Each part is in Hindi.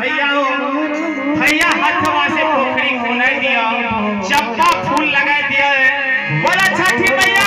भैया हो भैया हथवा से पोखरी खुने दिया चप्पा फूल लगा दिया बोला छठी भैया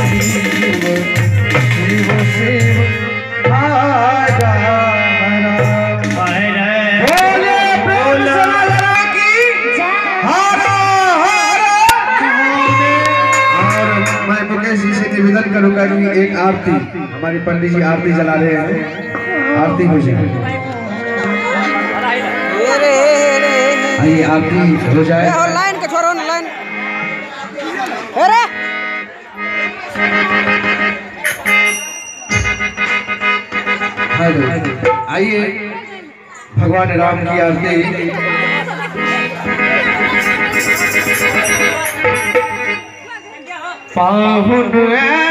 आरती हमारे पंडित जी आरती जला रहे हैं। आरती पूजा। आइए आरती हो जाए। लाइन के छोड़ो लाइन। अरे आइए भगवान राम की आरती। पाहुन है।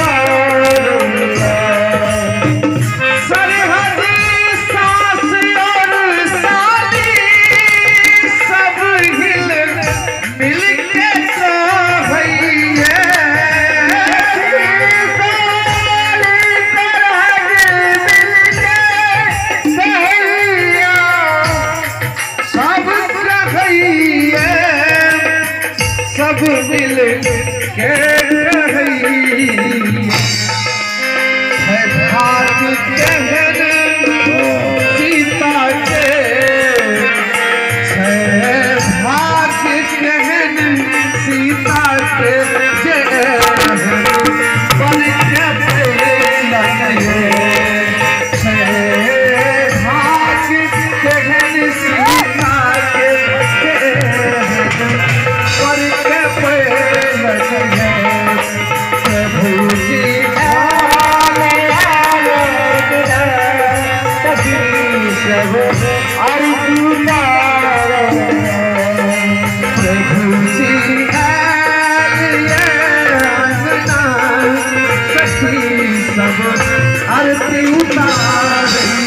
¡Arte y un